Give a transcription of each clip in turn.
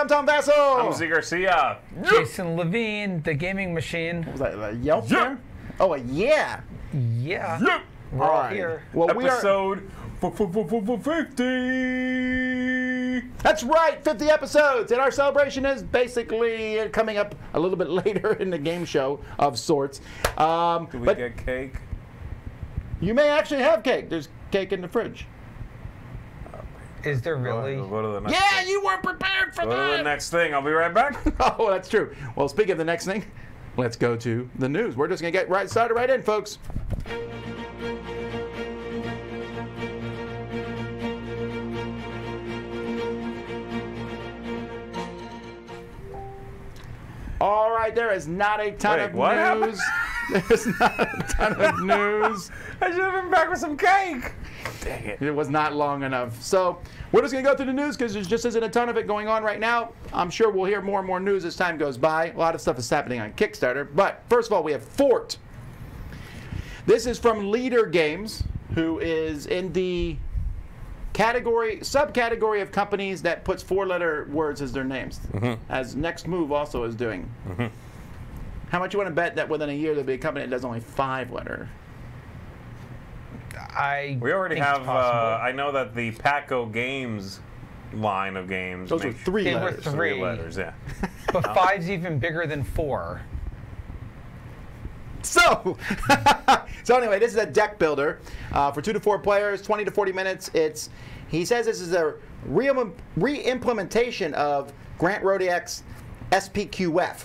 everybody. I'm Tom Vasel. I'm Zee Garcia. Jason Levine, the gaming machine. Was that a Yelp Yeah. there? Oh, a yeah. Yeah. Yep. We're all Alright. here. Well, we are. Episode f- f- f- f- 50. That's right, 50 episodes, and our celebration is basically coming up a little bit later in the game show of sorts. Um, Do we but get cake? you may actually have cake. There's cake in the fridge. Is there really? Go, go to the next Yeah, thing. you weren't prepared for Go to the next thing. I'll be right back. Oh, that's true. Well, speaking of the next thing, let's go to the news. We're just gonna get right started right in, folks. All right, there is not a ton Wait, of what happened? news. There's not a ton of news. I should have been back with some cake. Dang it. It was not long enough. So we're just going to go through the news because there just isn't a ton of it going on right now. I'm sure we'll hear more and more news as time goes by. A lot of stuff is happening on Kickstarter. But first of all, we have Fort. This is from Leder Games, who is in the category, subcategory of companies that puts four-letter words as their names, mm-hmm. as Next Move also is doing. Mm-hmm. How much you want to bet that within a year there'll be a company that does only five-letter? I. We already think have. possible. Uh, I know that the Pack O Games line of games. Those were three They letters. th- three Three. letters. Yeah. but five's even bigger than four. So, so anyway, this is a deck builder uh, for two to four players, 20 to 40 minutes. It's he says this is a re- re-implementation of Grant Rodiek's SPQF,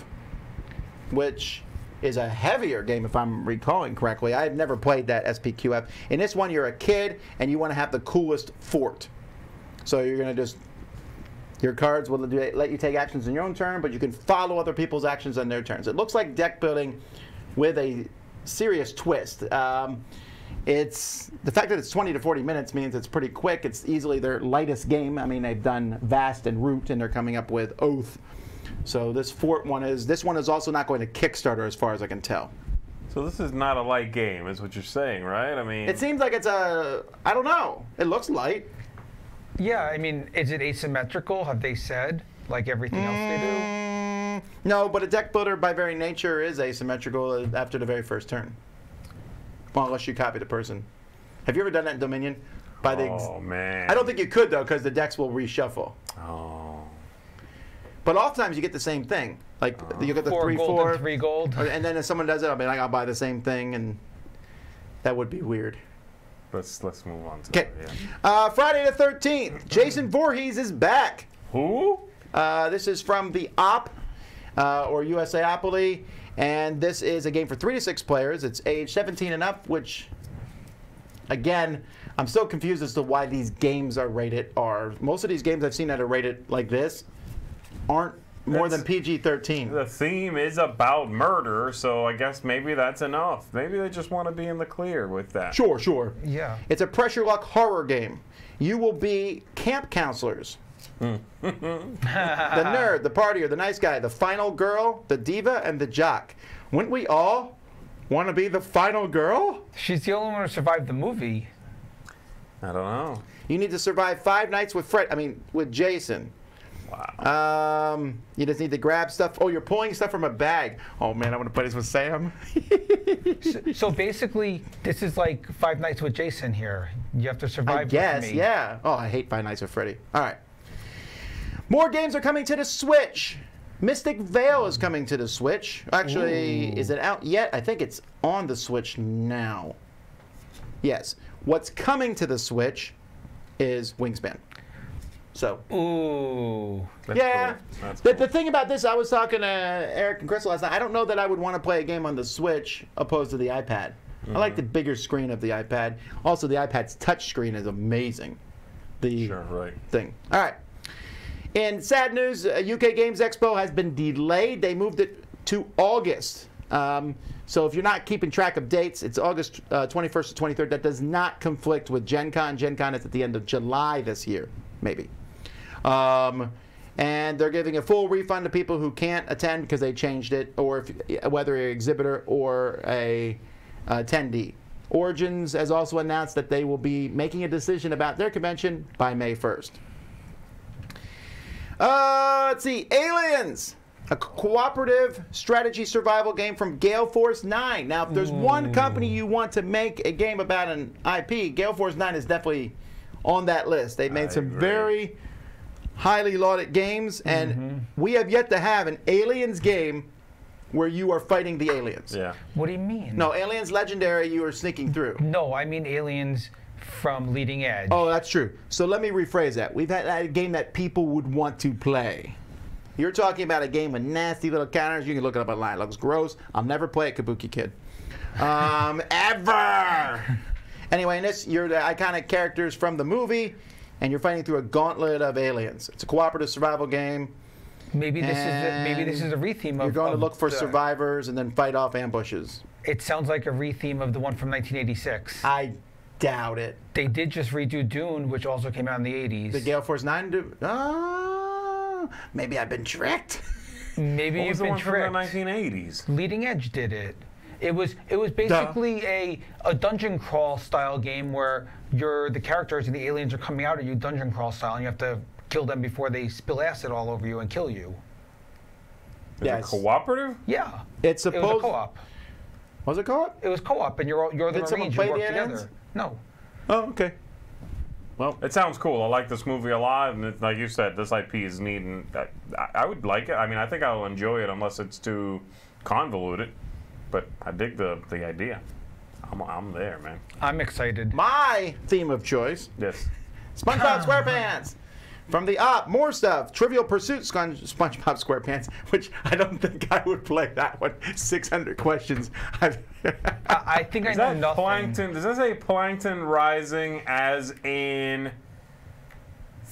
which is a heavier game if I'm recalling correctly. I have never played that SPQF. In this one, you're a kid and you want to have the coolest fort. So you're gonna just your cards will let you take actions in your own turn, but you can follow other people's actions on their turns. It looks like deck building with a serious twist. Um, it's the fact that it's 20 to 40 minutes means it's pretty quick. It's easily their lightest game. I mean, they've done Vast and Root, and they're coming up with Oath. So this Fort one is this one is also not going to Kickstarter, as far as I can tell. So this is not a light game, is what you're saying, right? I mean, It seems like it's a I don't know. It looks light. Yeah, I mean, is it asymmetrical? Have they said like everything else they do? Mm, no, but a deck builder by very nature is asymmetrical after the very first turn. Well, unless you copy the person. Have you ever done that in Dominion? By the ex- oh man. I don't think you could though, because the decks will reshuffle. Oh. But oftentimes you get the same thing. Like you get the Four three gold four, and three gold. or- and then if someone does it, I'll be like, I'll buy the same thing, and that would be weird. Let's let's move on to Okay. yeah. Uh, Friday the 13th, Jason Voorhees is back. Who? Uh, this is from the OP uh, or USAopoly, and this is a game for three to six players. It's age 17 and up, which, again, I'm still confused as to why these games are rated R. Most of these games I've seen that are rated like this aren't more than PG-13. The theme is about murder, so I guess maybe that's enough. Maybe they just want to be in the clear with that. Sure, sure. Yeah. It's a pressure luck horror game. You will be camp counselors. the nerd, the partier, the nice guy, the final girl, the diva, and the jock. Wouldn't we all want to be the final girl? She's the only one who survived the movie. I don't know. You need to survive five nights with Fred. I mean, with Jason. Wow. Um, you just need to grab stuff. Oh, you're pulling stuff from a bag. Oh man, I want to play this with Sam. So basically, this is like Five Nights with Jason here. You have to survive I guess, with me. yeah. Oh, I hate Five Nights with Freddy. All right. More games are coming to the Switch. Mystic Vale is coming to the Switch. Actually, is it out yet? I think it's on the Switch now. Yes. What's coming to the Switch is Wingspan. So, Ooh. That's yeah. cool. That's The, cool. the thing about this, I was talking to Eric and Crystal last night. I don't know that I would want to play a game on the Switch opposed to the iPad. I like the bigger screen of the iPad. Also, the iPad's touch screen is amazing. The Sure, right. thing. All right. In sad news, uh, UK Games Expo has been delayed. They moved it to August. Um, so if you're not keeping track of dates, it's August uh, 21st to 23rd. That does not conflict with Gen Con. Gen Con is at the end of July this year, maybe. Um, and they're giving a full refund to people who can't attend because they changed it, or if, whether an exhibitor or a attendee. Origins has also announced that they will be making a decision about their convention by May 1st. Uh, let's see. Aliens. A cooperative strategy survival game from Gale Force 9. Now, if there's one company you want to make a game about an IP, Gale Force 9 is definitely on that list. They made I some agree. very highly lauded games, and we have yet to have an Aliens game where you are fighting the aliens. Yeah. What do you mean? No, Aliens Legendary, you are sneaking through. No, I mean aliens from Leading Edge. Oh, that's true. So let me rephrase that. We've had a game that people would want to play. You're talking about a game with nasty little counters. You can look it up online. It looks gross. I'll never play it, Kabuki Kid. Um, ever. Anyway, in this, you're the iconic characters from the movie, and you're fighting through a gauntlet of aliens. It's a cooperative survival game. maybe this is a, maybe this is a retheme of. You're going to look for the- survivors and then fight off ambushes. It sounds like a retheme of the one from 1986. I doubt it. They did just redo Dune, which also came out in the 80s. The Gale Force 9 do. Oh, uh, maybe I've been tricked. maybe What you've was the been one tricked. from the 1980s? Leading Edge did it. It was it was basically a, a dungeon crawl style game where you're the characters and the aliens are coming out at you dungeon crawl style and you have to kill them before they spill acid all over you and kill you. Is Yes. it cooperative? Yeah. It's It was supposed. a co-op. Was it co-op? It was co-op and you're all, you're the Did someone Marines. play you work the together. aliens? No. Oh, okay. Well, It sounds cool. I like this movie a lot, and it, like you said, this IP is neat, and I, I- I would like it. I mean, I think I'll enjoy it unless it's too convoluted. But I dig the the idea. I'm, I'm there, man. I'm excited. my theme of choice: Yes. SpongeBob SquarePants. From the op, more stuff. Trivial Pursuit, Scon- SpongeBob SquarePants, which I don't think I would play that one. 600 questions. I, I, I think Is I know that nothing. Plankton? Does that say Plankton Rising as in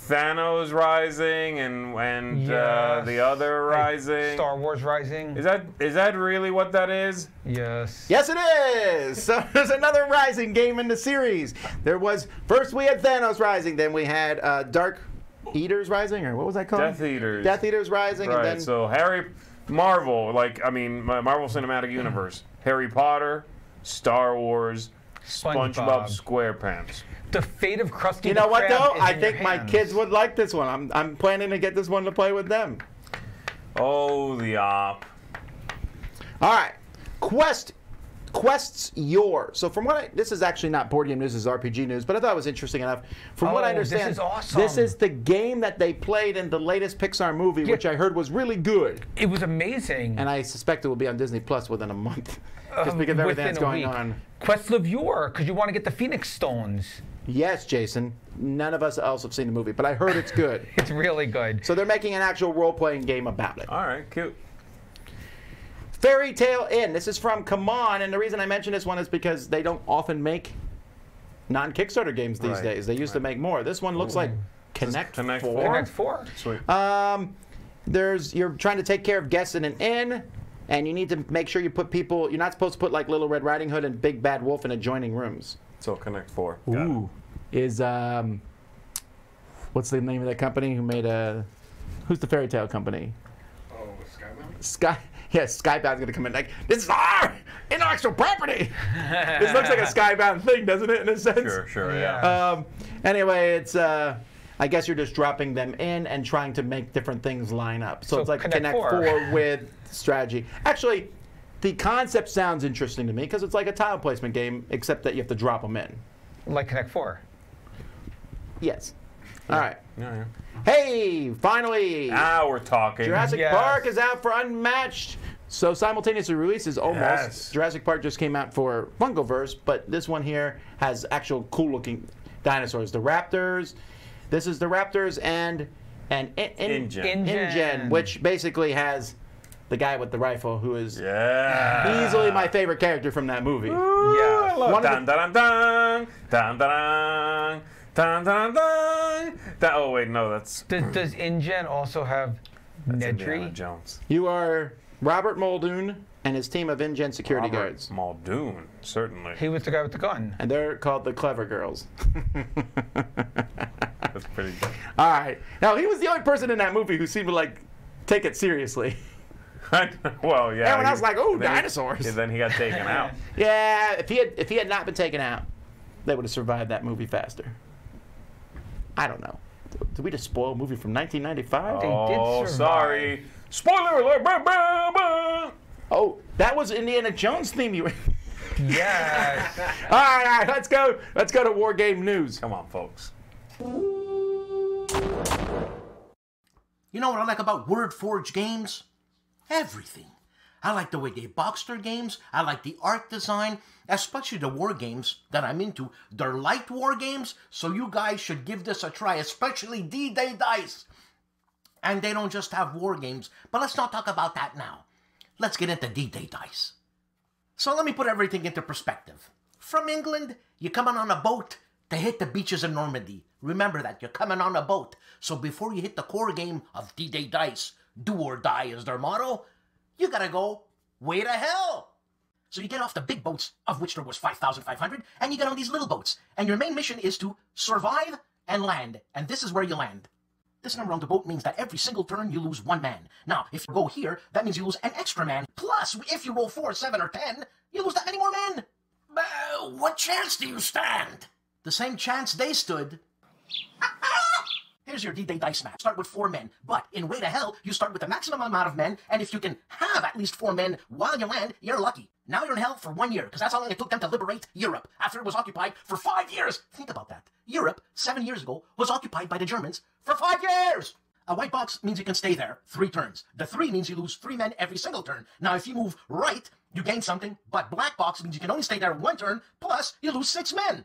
Thanos Rising and and uh, the other Like Rising? Star Wars Rising. Is that is that really what that is? yes. yes, it is. So there's another Rising game in the series. There was first we had Thanos Rising, then we had uh, Dark Eaters Rising, or what was that called? Death Eaters. Death Eaters Rising, Right. and then so Harry, Marvel, like I mean, Marvel Cinematic Universe, Harry Potter, Star Wars, SpongeBob, SpongeBob. SquarePants. The fate of Krusty you the know what though? I think my kids would like this one. I'm I'm planning to get this one to play with them. Oh, the op. All right, Quest. Quest's your. So from what I, this is actually not board game news, this is RPG news, but I thought it was interesting enough. From what I Oh, this understand, is awesome. this is the game that they played in the latest Pixar movie, which I heard was really good, It was amazing. and I suspect it will be on Disney Plus within a month, just Um, because of everything that's going week. on. Quest of Yore, because you want to get the Phoenix Stones. Yes, Jason. None of us else have seen the movie, but I heard it's good. It's really good. so they're making an actual role-playing game about it. All right, cute. Fairy Tale Inn. This is from Come On, and the reason I mention this one is because they don't often make non-Kickstarter games these Right, days. They used to make more. This one looks like Connect, Connect Four. Four? Connect Four. Sweet. Um, there's you're trying to take care of guests in an inn, and you need to make sure you put people. You're not supposed to put like Little Red Riding Hood and Big Bad Wolf in adjoining rooms. So Connect Four. Got it. Ooh, is um, what's the name of that company who made a? Who's the fairy tale company? Oh, Skybound? Sky. Yes, Skybound's gonna come in like this is our intellectual property. this looks like a Skybound thing, doesn't it? In a sense. Sure, sure, Yeah. yeah. Um, anyway, it's uh, I guess you're just dropping them in and trying to make different things line up. So, So it's like Connect Connect, Four. Four. with strategy. Actually, the concept sounds interesting to me because it's like a tile placement game, except that you have to drop them in. Like Connect Four. Yes. All right. yeah, yeah. Hey, finally, Now we're talking. Jurassic Yes. Park is out for Unmatched. So simultaneously releases almost. Yes. Jurassic Park just came out for Funkoverse, but this one here has actual cool-looking dinosaurs. The Raptors. This is the Raptors and and in, in, InGen. InGen. InGen, which basically has the guy with the rifle, who is Yeah. easily my favorite character from that movie. Yeah. I love One of dun, dun, dun, dun, dun, dun, dun, dun, dun, dun, dun. Oh wait, no, that's Does, does InGen also have Indiana Nedry? Jones. You are Robert Muldoon and his team of InGen security Robert guards. Muldoon, certainly. He was the guy with the gun. And they're called the Clever Girls. That's pretty good. All right. Now he was the only person in that movie who seemed to like take it seriously. well, yeah. Everyone he- else like, "Oh, then he- dinosaurs." and then he got taken out. yeah, if he had if he had not been taken out, they would have survived that movie faster. I don't know. Did we just spoil a movie from 1995? They did Oh, sorry. Spoiler alert! Bah, bah, bah. Oh, that was Indiana Jones theme. You. all Yes. right, all right, let's go. Let's go to War Game News. Come on, folks. You know what I like about WordForge games? Everything. I like the way they box their games. I like the art design, especially the war games that I'm into. They're light war games, so you guys should give this a try, especially D-Day Dice. And they don't just have war games, but let's not talk about that now. Let's get into D-Day Dice. So let me put everything into perspective. From England, you're coming on a boat to hit the beaches of Normandy. Remember that, you're coming on a boat. So before you hit the core game of D-Day Dice, do or die is their motto, you gotta go way to hell. So you get off the big boats, of which there was 5,500, and you get on these little boats. And your main mission is to survive and land. And this is where you land. This number on the boat means that every single turn you lose one man. Now, if you go here, that means you lose an extra man. Plus, if you roll four, seven, or ten, you lose that many more men. What chance do you stand? The same chance they stood. Here's your D-Day dice map. Start with four men, but in Way to Hell, you start with the maximum amount of men, and if you can have at least four men while you land, you're lucky. Now you're in hell for one year, because that's how long it took them to liberate Europe after it was occupied for five years. Think about that. Europe, seven years ago, was occupied by the Germans for five years. A white box means you can stay there three turns. The three means you lose three men every single turn. Now, if you move right, you gain something, but black box means you can only stay there one turn, plus you lose six men.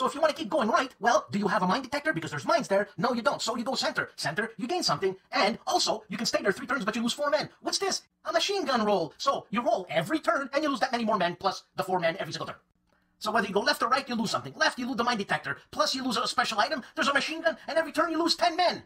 So if you want to keep going right, well, do you have a mine detector? Because there's mines there. No, you don't. So you go center. Center, you gain something. And also, you can stay there three turns, but you lose four men. What's this? A machine gun roll. So you roll every turn, and you lose that many more men, plus the four men every single turn. So whether you go left or right, you lose something. Left, you lose the mine detector. Plus, you lose a special item. There's a machine gun, and every turn you lose 10 men.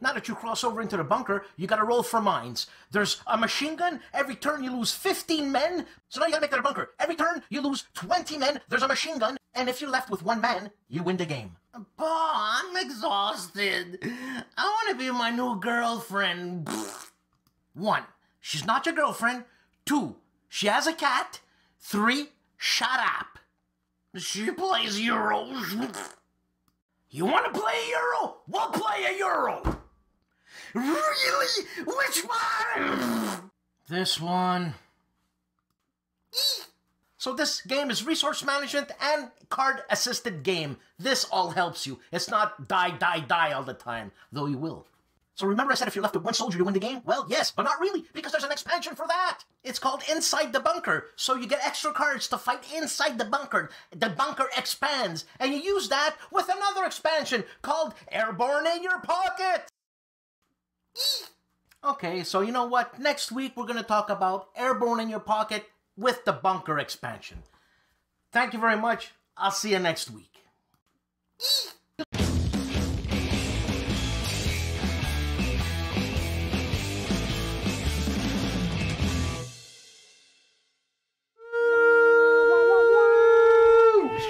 Now that you cross over into the bunker, you gotta roll for mines. There's a machine gun. Every turn you lose 15 men. So now you gotta make that a bunker. Every turn you lose 20 men. There's a machine gun. And if you're left with one man, you win the game. Pa, I'm exhausted. I wanna be my new girlfriend. One, she's not your girlfriend. Two, she has a cat. Three, shut up. She plays Euros. You wanna play a Euro? We'll play a Euro. Really? Which one? This one. So this game is resource management and card assisted game. This all helps you. It's not die, die, die all the time, though you will. So remember I said if you're left with one soldier, you win the game? Well, yes, but not really, because there's an expansion for that. It's called Inside the Bunker, so you get extra cards to fight inside the bunker. The bunker expands, and you use that with another expansion called Airborne in Your Pocket. Okay, so you know what? Next week we're going to talk about Airborne in Your Pocket with the bunker expansion. Thank you very much. I'll see you next week.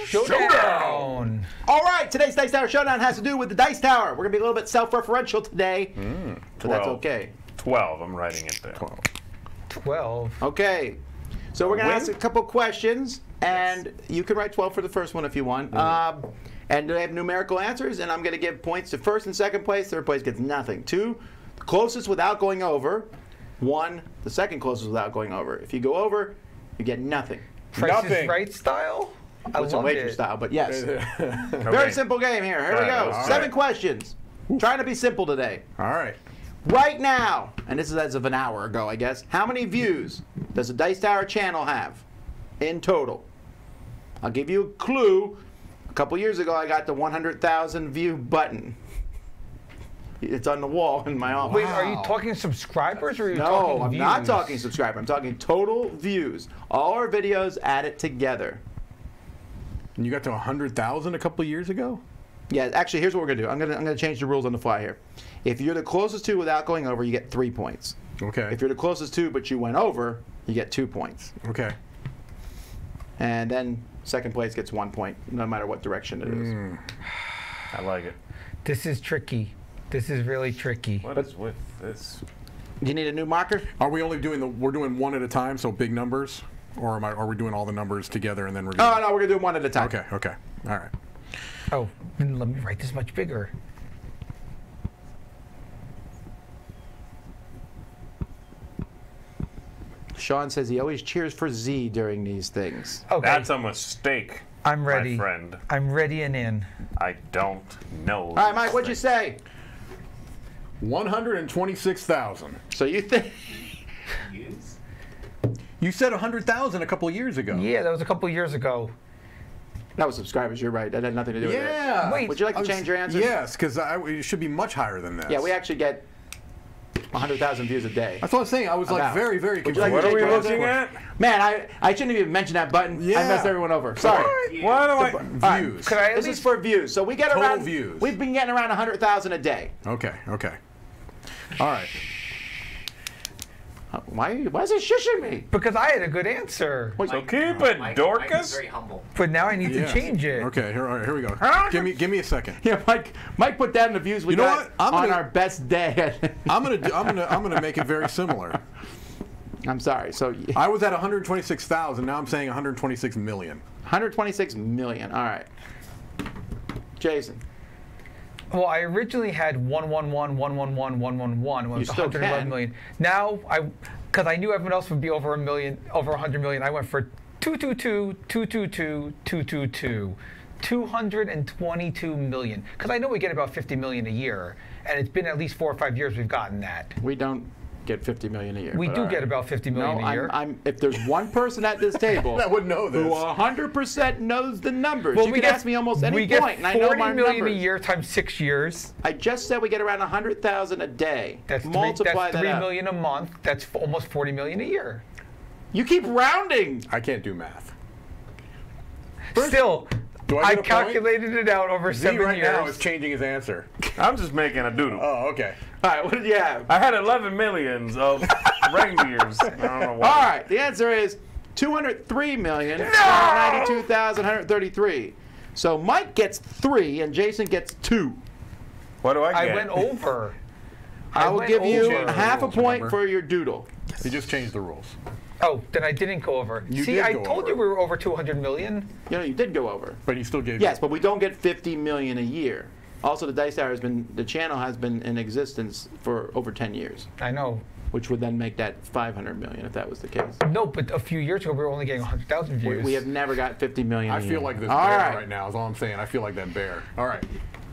Showdown. All right, today's Dice Tower Showdown has to do with the Dice Tower. We're going to be a little bit self referential today, hmm, but that's okay. 12, I'm writing it there. 12. Okay. So we're going to Win? ask a couple questions, and you can write 12 for the first one if you want. Mm-hmm. Um, and they have numerical answers, and I'm going to give points to first and second place. Third place gets nothing. Two, closest without going over. One, the second closest without going over. If you go over, you get nothing. Price is Nothing. right style? I It's a love wager it. style, but yes. Okay. Very simple game here. Here we go. right, Seven right. questions. Trying to be simple today. All right. Right now, and this is as of an hour ago, I guess, how many views does the Dice Tower channel have in total? I'll give you a clue. A couple years ago, I got the 100,000 view button. It's on the wall in my office. Wait, are you talking subscribers or are you no, talking I'm views? not talking subscriber. I'm talking total views. All our videos added together. And you got to 100,000 a couple years ago? Yeah, actually, here's what we're gonna do. I'm gonna I'm gonna change the rules on the fly here. If you're the closest to without going over, you get three points. Okay. If you're the closest to but you went over, you get two points. okay. And then second place gets one point, no matter what direction it is. Hmm. I like it. This is tricky. This is really tricky. What is with this? Do you need a new marker? Are we only doing the, we're doing one at a time, so big numbers? Or am I, are we doing all the numbers together and then we're going Oh no, we're gonna do one at a time. Okay, okay. All right. Oh, let me write this much bigger. Sean says he always cheers for Zee during these things. Okay. That's a mistake. I'm ready. My friend. I'm ready and in. I don't know. All right, Mike, what'd you say? 126,000. So you think. you said 100,000 a couple years ago. Yeah, that was a couple years ago. That was subscribers. You're right. That had nothing to do with it. Yeah. Wait, Would you like to I was- change your answer? Yes, because it should be much higher than that. Yeah, we actually get 100,000 views a day. That's what I was saying. I was like About. very, very Would you confused. like What are we looking at? Man, I, I shouldn't have even mentioned that button. I Yeah. messed everyone over. Sorry. Why do I? All right. Views. Could I at This least is for views. So we get Total around views. We've been getting around 100,000 a day. Okay, okay. All right. Why? Why is he shushing me? because I had a good answer, So keep it, Mike, Dorcas. Mike is very humble. but now I need Yes. to change it. Okay, here, all right, here we go. Huh? Give me, give me a second. Yeah, Mike. Mike put that in the views we You know got what? I'm on gonna- our best day. I'm gonna, I'm gonna, I'm gonna make it very similar. I'm sorry. So I was at 126,000. Now I'm saying 126 million. 126 million. All right. Jason. Well, I originally had 111, 111, 111, when it was still 111 can. million. Now, I, because I knew everyone else would be over a million, over 100 million, I went for 222, 222, 222, 222 million. Because I know we get about 50 million a year, and it's been at least four or five years we've gotten that. We don't get 50 million a year. We do all get about 50 million No, a year. I'm, I'm, if there's one person at this table That would know who 100% knows the numbers, well, you we can get, ask me almost any we get point, and I know my million numbers. a year times six years. I just said we get around 100,000 a day. That's three, Multiply that's that three out. million a month. That's f- almost 40 million a year. You keep rounding. I can't do math. Still, Do I I, get a point? calculated it out over Zee seven right years. now is changing his answer. I'm just making a doodle. Oh, okay. All right, what did you have? I had 11 millions of reindeers. I don't know why. All right, the answer is 203 million, 92,133. So Mike gets three and Jason gets two. What do I I went over. I will give you over. half a point remember? for your doodle. He just changed the rules. Oh, then I didn't go over. You See, did I told over. you we were over 200 million. You know, you did go over. But you still gave Yes, but we don't get 50 million a year. Also, the Dice Tower has been, the channel has been in existence for over 10 years, I know. which would then make that 500 million if that was the case. No, but a few years ago we were only getting 100,000 We, views. we have never got 50 million. I a feel year. like this All bear right. right. now is all I'm saying. I feel like that bear. All right.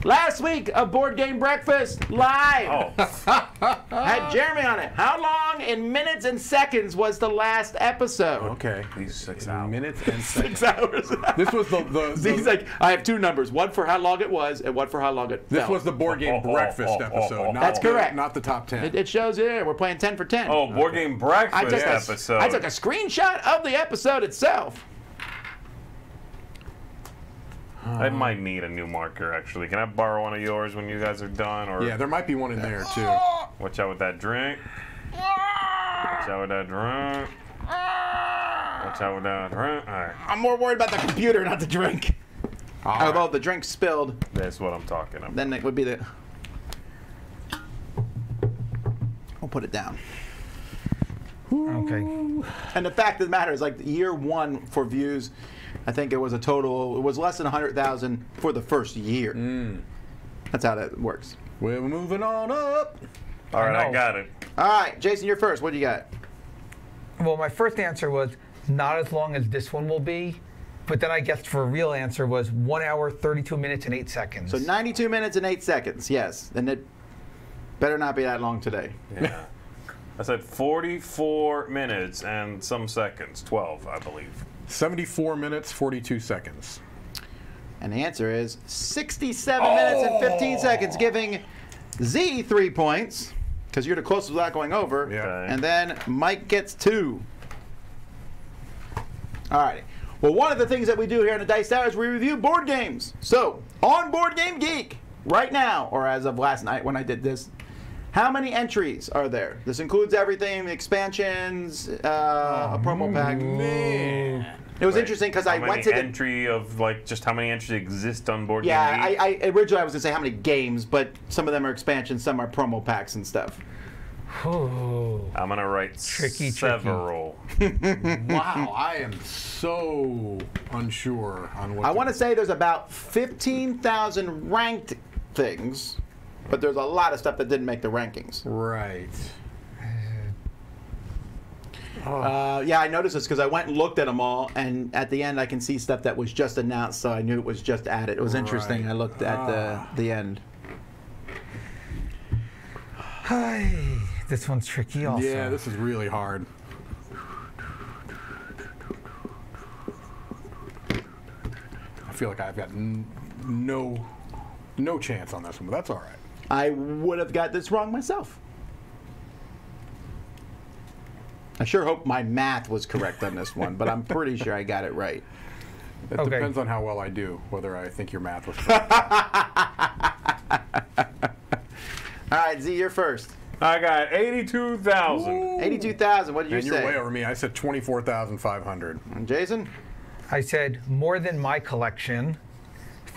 Last week, a board game breakfast live Oh, had Jeremy on it. How long in minutes and seconds was the last episode? Okay. these six hours. Minutes and seconds. Six hours. This was the, the, the He's like, I have two numbers: one for how long it was, and one for how long it this felt. was the board game Oh, oh, breakfast oh, oh, episode. oh, oh. not That's correct. Not the top ten. It, it shows you there. We're playing ten for ten. Oh, board game I breakfast took, a, episode. I took a screenshot of the episode itself. I uh, might need a new marker actually. Can I borrow one of yours when you guys are done? Or yeah, there might be one in there too. watch out with that drink. Watch out with that drink. Watch out with that drink. All right, I'm more worried about the computer, not the drink. All oh, right. Although if the drink spilled, that's what I'm talking about. then it would be the. I'll put it down. Okay. And the fact of the matter is, like year one for views, I think it was a total. It was less than hundred thousand for the first year. Hmm. That's how that works. We're moving on up. All right, I know. got it. All right, Jason, you're first. What do you got? Well, my first answer was not as long as this one will be, but then I guessed for a real answer was one hour, 32 minutes, and eight seconds. So 92 minutes and eight seconds. Yes, and it better not be that long today. Yeah. I said 44 minutes and some seconds, 12, I believe. 74 minutes, 42 seconds. And the answer is 67 minutes and 15 seconds, giving Zee three points because you're the closest without going over. Yeah. Okay. And then Mike gets two. All right. Well, one of the things that we do here in the Dice Tower is we review board games. So, on Board Game Geek, right now, or as of last night when I did this, how many entries are there? This includes everything, the expansions, uh, a promo pack. It was Wait, interesting because I many went to the entry of like just how many entries exist on board Yeah, game I, I originally I was gonna say how many games, but some of them are expansions, some are promo packs and stuff. Ooh. I'm gonna write Tricky, tricky. several. Wow, I am so unsure on what I want to say there's about fifteen thousand ranked things, but there's a lot of stuff that didn't make the rankings. Right. Uh, yeah, I noticed this because I went and looked at them all, and at the end I can see stuff that was just announced, so I knew it was just added. It was interesting. Right. I looked at the the end. Hi. This one's tricky also. Yeah, this is really hard. I feel like I've got n- no no chance on this one, but that's all right. I would have got this wrong myself. I sure hope my math was correct on this one, but I'm pretty sure I got it right. It Okay. depends on how well I do, whether I think your math was correct. All right, Zee, you're first. I got 82,000. Eighty-two thousand. What did you and you're way over me. I said 24,500. Jason? I said more than my collection.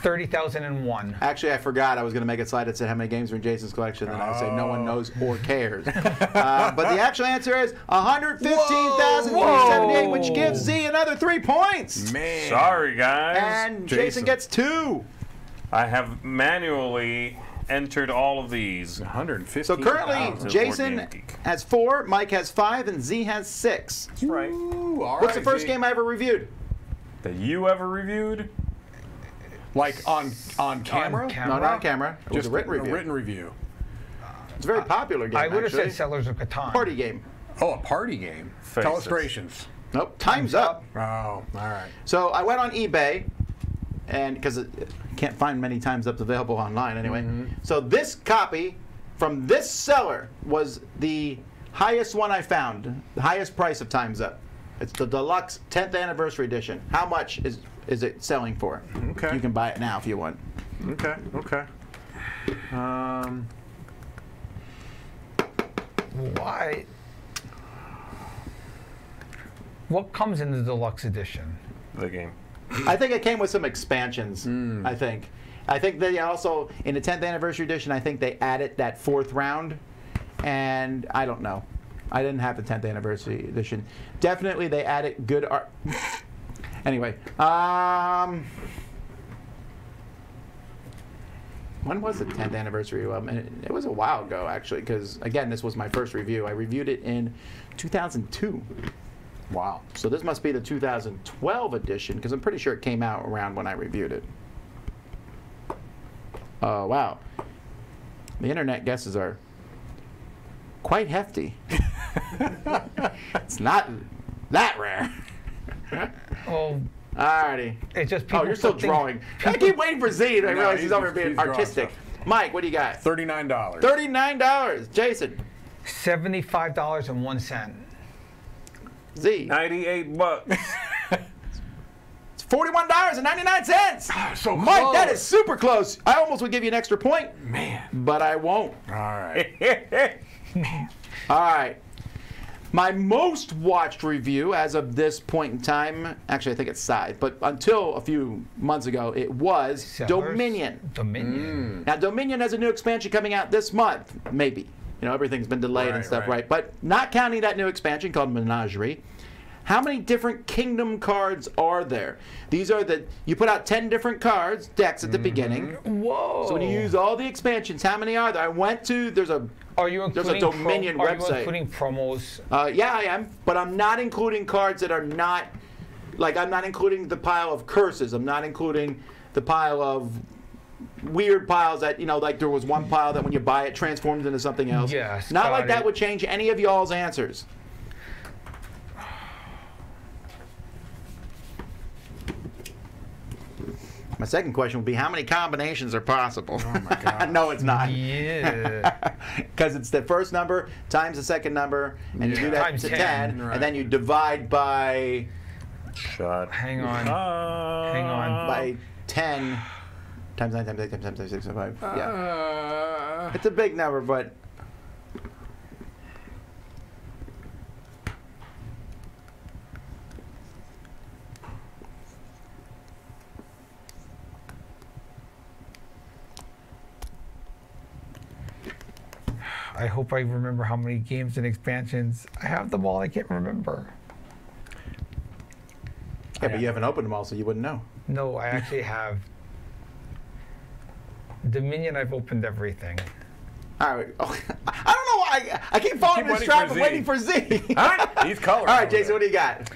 Thirty thousand and one. Actually, I forgot. I was going to make a slide that said how many games are in Jason's collection, and I would say no one knows or cares. uh, but the actual answer is 115,478, which gives Zee another three points. Man. Sorry, guys. And Jason. Jason. gets two. I have manually entered all of these. 150. So currently, Jason Board Game Geek. has four, Mike has five, and Zee has six. That's right. What's the first game I ever reviewed? That you ever reviewed? Like on on camera? camera. Not on camera. It was Just a written review. written review. It's a very popular game. I would have said Settlers of Catan. party game. Oh, a party game. Faces. Illustrations. Nope. Time's up. Oh, all right. So I went on eBay, and because I can't find many times ups available online anyway. Mm-hmm. So this copy from this seller was the highest one I found, the highest price of Times Up. It's the deluxe 10th anniversary edition. How much is is it selling for? Okay. You can buy it now if you want. Okay. Okay. Um, Why? What comes in the deluxe edition? The game. I think it came with some expansions. I think. I think they also in the 10th anniversary edition. I think they added that fourth round, and I don't know. I didn't have the 10th anniversary edition. Definitely, they added good art. anyway, um, when was the 10th anniversary? Um, it, it was a while ago, actually, because again, this was my first review. I reviewed it in 2002. wow. So this must be the 2012 edition because I'm pretty sure it came out around when I reviewed it. Oh, wow. The internet guesses are quite hefty. it's not that rare. Oh, Alrighty. it's just oh, people. Oh, you're still put things- drawing. I keep waiting for Zee to No, realize he's, he's over being artistic. Mike, what do you got? Thirty-nine dollars. $39. Jason. Seventy-five dollars and one cent. Zee. 98 bucks. It's $41.99. Ah, so close. Mike, that is super close. I almost would give you an extra point, Man. but I won't. All right. All right. My most watched review as of this point in time, actually, I think it's side, but until a few months ago, it was Settlers? Dominion. Dominion. Mm. Now, Dominion has a new expansion coming out this month, maybe. You know, everything's been delayed and stuff, right. right? But not counting that new expansion called Menagerie, how many different kingdom cards are there? These are the, you put out 10 different cards, decks at the beginning. Whoa. So when you use all the expansions, how many are there? I went to, there's a are you there's a including pro- Dominion are you website. including promos? Uh, yeah, I am, but I'm not including cards that are not like I'm not including the pile of curses. I'm not including the pile of weird piles that you know, like there was one pile that when you buy it transforms into something else. Yes, not like got that would change any of y'all's answers. My second question would be how many combinations are possible? Oh my gosh. no, it's not. Yeah. Because it's the first number times the second number, and you do that Times to 10, 10, right. and then you divide by Shut Hang on. up. Hang on. by 10 times 9 times 8 times 10 times 6 times 5. Yeah. Uh, It's a big number, but I hope I remember how many games and expansions. I have them all. I can't remember. yeah, but you haven't opened them all, so you wouldn't know. No, I actually have. Dominion, I've opened everything. All right. Oh, I don't know why. I, I keep falling Keep in this waiting trap for of waiting for Zee. Huh? He's colored. All right, Jason, there. what do you got?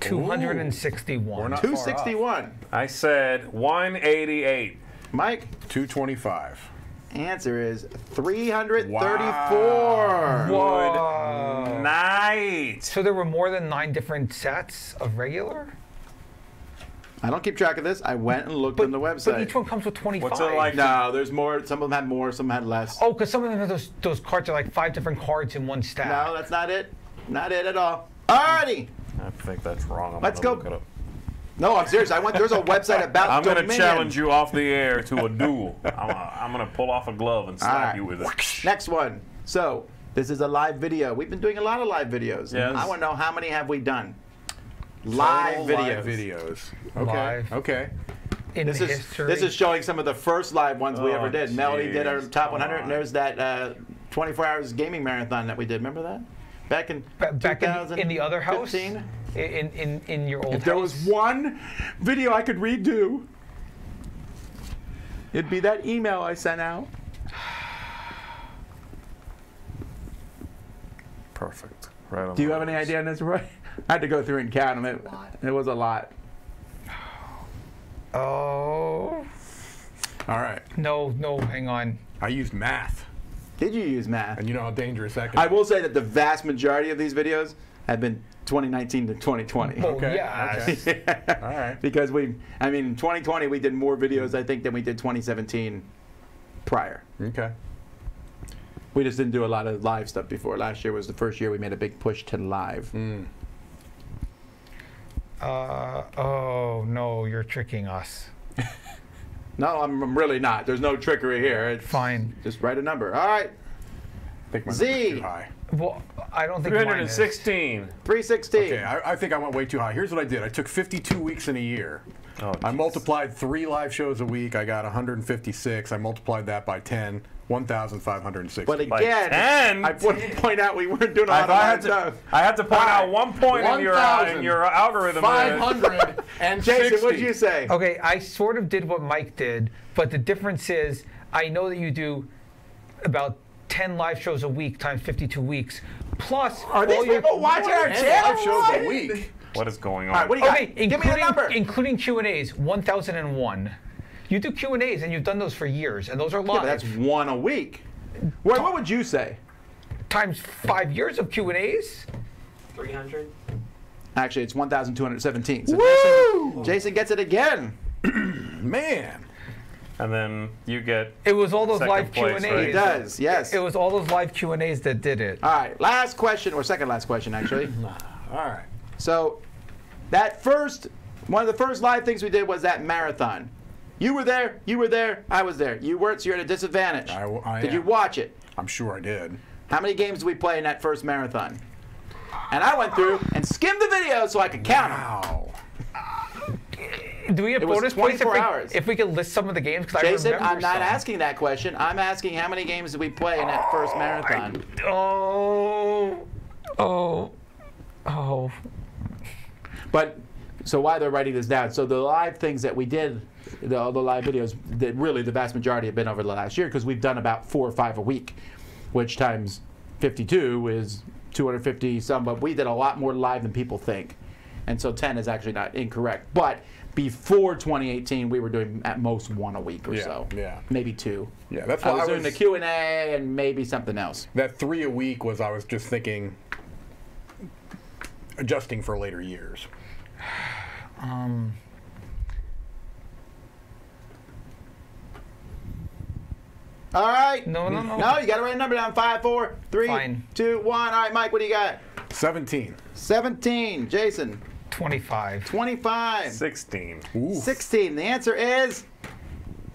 261. We're not far off. 261. I said 188. Mike, 225. Answer is 334. Whoa. Night. So there were more than nine different sets of regular? I don't keep track of this. I went and looked But, on the website. but each one comes with 25. What's it like? no, there's more. Some of them had more. Some had less. Oh, because some of them have those, those cards are like five different cards in one stack. No, that's not it. Not it at all. Alrighty. I think that's wrong. I'm Let's gonna go. Look it up. No, I'm serious. I went. There's a website about I'm going to challenge you off the air to a duel. I'm, I'm going to pull off a glove and All slap right. you with it. Next one. So this is a live video. We've been doing a lot of live videos. Yes. I want to know how many have we done? Live Total videos. Live videos. Okay. Live. Okay. in This is history. this is showing some of the first live ones we Oh, ever did. Melody did our top Come 100, and there's that uh, 24 hours gaming marathon that we did. Remember that? Back in Ba- back in, in the other house. 2015? In, in in your old If there house. was one video I could redo, it'd be that email I sent out. Perfect. Right on Do you the have any idea on this, Roy? I had to go through and count them. It, it was a lot. Oh All right. no no hang on. I used math, Did you use math? and you know how dangerous that can I will say that the vast majority of these videos have been 2019 to 2020. Well, Okay, Yeah. All right. because we, I mean, in 2020 we did more videos I think than we did 2017 prior. Okay. We just didn't do a lot of live stuff before. Last year was the first year we made a big push to live. Mm. Uh, oh no, you're tricking us. No, I'm, I'm really not. There's no trickery here. It's Fine. Just write a number. All right, I think my Zee. too high. Well, I don't think mine is. 316. 316. Okay, I, I think I went way too high. Here's what I did. I took 52 weeks in a year. Oh, I multiplied three live shows a week. I got 156. I multiplied that by 10. 1,560. But again, 10? I want to point out we weren't doing a lot If of I had, to, stuff. I had to point All out right. one point in your, uh, in your algorithm. there. 500 and Jason, what did you say? Okay, I sort of did what Mike did, but the difference is I know that you do about 10 live shows a week times 52 weeks. Plus, Are these all your- people watching our channel? live shows a week. What is going on? All right, what do you got? Okay, Give me a including, number. including Q and A's, 1,001. You do Q and A's, and you've done those for years, and those are Yeah, live. but that's one a week. Wait, what would you say? times five years of Q and A's. 300? Actually, it's 1,217. So Woo! Jason, Jason gets it again. Man. And then you get. It was all those Second live Q place, and right? A's. He does, yes. It was all those live Q and A's that did it. All right, last question, or second last question, actually. All right. so, that first, one of the first live things we did was that marathon. You were there, you were there, I was there. You weren't, so you're at a disadvantage. I w- I did you watch it? I'm sure I did. How many games did we play in that first marathon? And I went through and skimmed the video so I could count them. Do we have It bonus points if we, hours. if we could list some of the games? I Jason, remember I'm not some. asking that question. I'm asking how many games did we play in that first oh, marathon? Oh, oh, oh. But so why they're writing this down? So the live things that we did, the, all the live videos, that really the vast majority have been over the last year because we've done about four or five a week, which times 52 is 250 some. But we did a lot more live than people think, and so 10 is actually not incorrect. But before 2018, we were doing at most one a week or Yeah, so, yeah. maybe two. Yeah, that's why I was I doing the Q and A and maybe something else. That three a week was I was just thinking adjusting for later years. um. All right. No, no, no. No, you got to write a number down. Five, four, three, Fine. two, one. All right, Mike, what do you got? 17. 17. Jason, 25. 25. 16. Ooh. 16. The answer is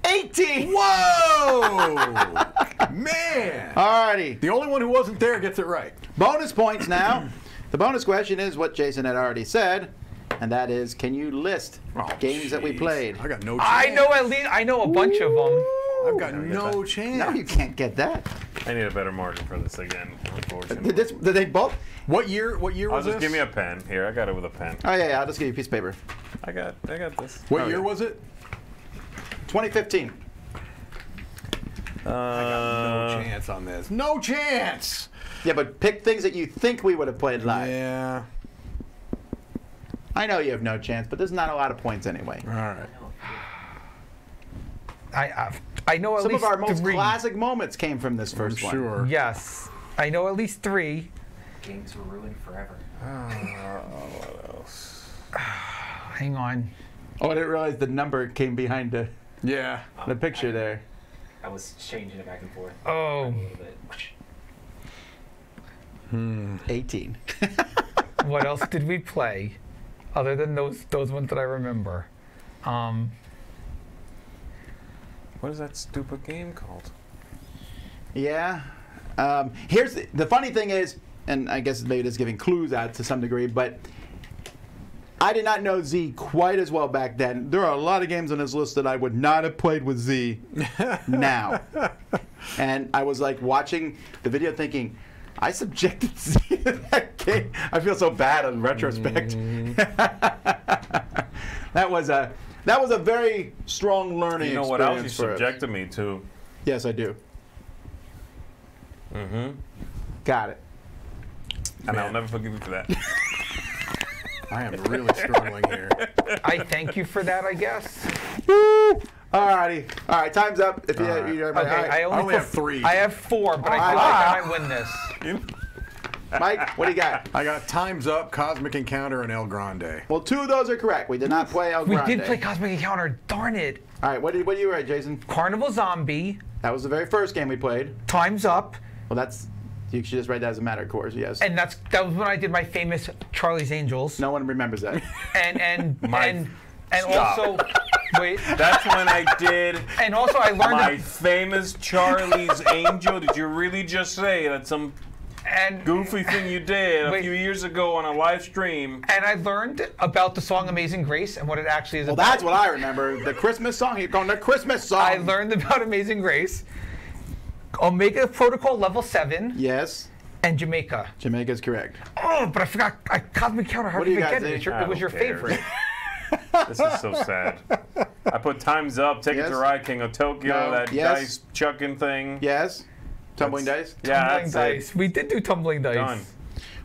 18. Whoa! Man! Alrighty. The only one who wasn't there gets it right. Bonus points now. the bonus question is what Jason had already said, and that is can you list Oh, games that we played? I got no chance. I know at least I know a bunch of them. I've got get no chance. No, you can't get that. I need a better margin for this again, unfortunately. Did, this, did they both? What year? What year was it? I'll was just this? give me a pen. Here, I got it with a pen. Oh, yeah, yeah. I'll just give you a piece of paper. I got I got this. What Oh, year yeah. was it? 2015. I got no Uh, chance on this. No chance. Yeah, but pick things that you think we would have played live. Yeah. I know you have no chance, but there's not a lot of points anyway. All right. I I, I know at Some least of our most three. classic moments came from this I'm first one. sure. Yes, I know at least three. Games were ruined forever. Uh, what else? Hang on. Oh, I didn't realize the number came behind the, Yeah. the picture there. I was changing it back and forth Oh, a little bit. 18. what else did we play, other than those those ones that I remember? Um, what is that stupid game called? Yeah. Um, here's the, the funny thing is, and I guess maybe it is giving clues out to some degree, but I did not know Zee quite as well back then. There are a lot of games on this list that I would not have played with Zee now. And I was like watching the video thinking, I subjected Zee to that game. I feel so bad in retrospect. that was a that was a very strong learning You know what else you experience for subjected me to? Yes, I do. Mm-hmm. Got it. And I'll never forgive you for that. I am really struggling here. I thank you for that. I guess. Woo! Alrighty. All right, time's up. If you, All right. you Okay, all right. I only, I only put- have three. I have four, but I Ah. feel like I might win this. Mike, what do you got? I got Time's Up, Cosmic Encounter, and El Grande. Well, two of those are correct. We did not play El We Grande. We did play Cosmic Encounter. Darn it! All right, what did what did you write, Jason? Carnival Zombie. That was the very first game we played. Time's up. Well, that's you should just write that as a matter of course. Yes. and that's that was when I did my famous Charlie's Angels. no one remembers that. And and My- and and Stop. also wait. That's when I did And also I learned my famous Charlie's Angel. Did you really just say that some and goofy thing you did a Wait. few years ago on a live stream? and I learned about the song Amazing Grace and what it actually is well, about. that's what I remember. The Christmas song. You're going the Christmas song. I learned about Amazing Grace. Omega Protocol Level 7 Yes, and Jamaica. Jamaica's correct. Oh, but I forgot I, Cosmic Encounter. How What did do you you forget it? Your- It was your care. favorite. This is so sad. I put Time's Up, Ticket Yes. to Ride, King of Tokyo, No. that Yes. dice chucking thing. Yes. Tumbling dice. Yeah, Tumbling that's dice. it. We did do tumbling dice. Done.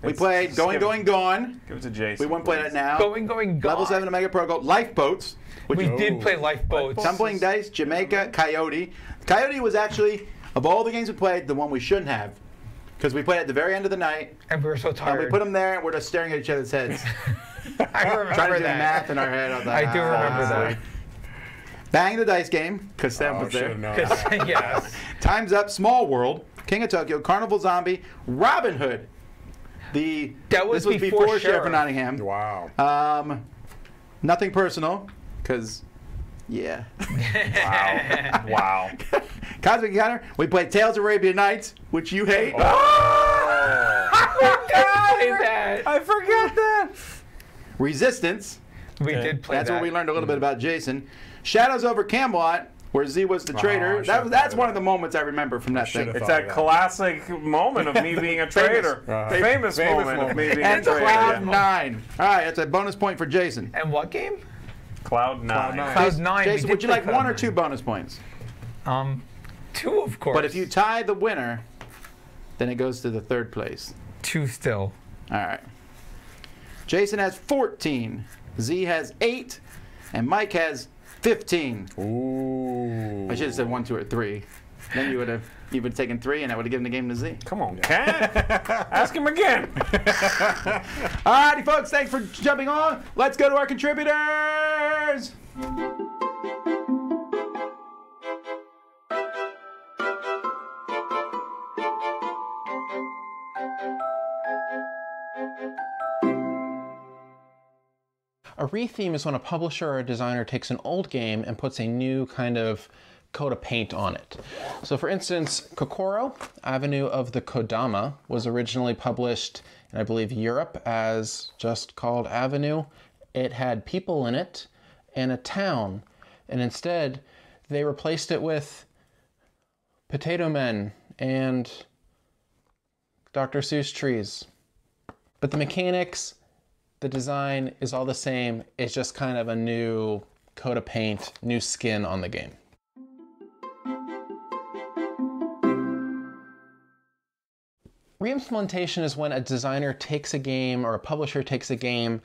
We It's- played just Going, it- Going, Gone. Give it to Jason. We won't play that now. Going, going, going. Level seven Omega Protocol. Lifeboats. Which We is did play lifeboats. Tumbling Dice, Jamaica, Coyote. Coyote was actually, of all the games we played, the one we shouldn't have. Because we played at the very end of the night, And we were so tired. and tired. we put them there, and we're just staring at each other's heads. I remember trying to do that. the math in our head. I, like, I do remember "Ah." that. Bang the Dice Game, because Sam Oh, was there. have known. 'Cause- yes. Time's Up, Small World, King of Tokyo, Carnival Zombie, Robin Hood. The, That was this was before before, Sheriff Sheriff. of Nottingham. Wow. Um, nothing personal, because, yeah. Wow. wow. Cosmic Encounter, we played Tales of Arabian Nights, which you hate. Play that. I forgot that. Resistance, We did play that. that's that. where we learned a little bit about Jason. Shadows over Camelot, where Zee was the traitor. I that that's one of of the moments I remember from that should've thing. It's thought that that. classic moment of me being a traitor. Uh, famous, famous moment, of moment. me being And a traitor. Cloud yeah. Nine. All right, that's a bonus point for Jason. And what game? Cloud nine. Cloud nine. Cloud nine. Jason, would you like Cloud one or nine. two bonus points? Um, two of course. But if you tie the winner, then it goes to the third place. two still. All right. Jason has 14, Zee has 8, and Mike has 15. Ooh. I should have said 1, 2, or 3. Then you would have you would have taken 3 and I would have given the game to Zee. Come on, Cat. Ask him again. Alrighty, folks, thanks for jumping on. Let's go to our contributors. A retheme is when a publisher or a designer takes an old game and puts a new kind of coat of paint on it. So for instance, Kokoro, Avenue of the Kodama, was originally published in, I believe, Europe as just called Avenue. It had people in it and a town, and instead they replaced it with Potato Men and Dr. Seuss trees. But the mechanics, the design is all the same. It's just kind of a new coat of paint, new skin on the game. Reimplementation is when a designer takes a game or a publisher takes a game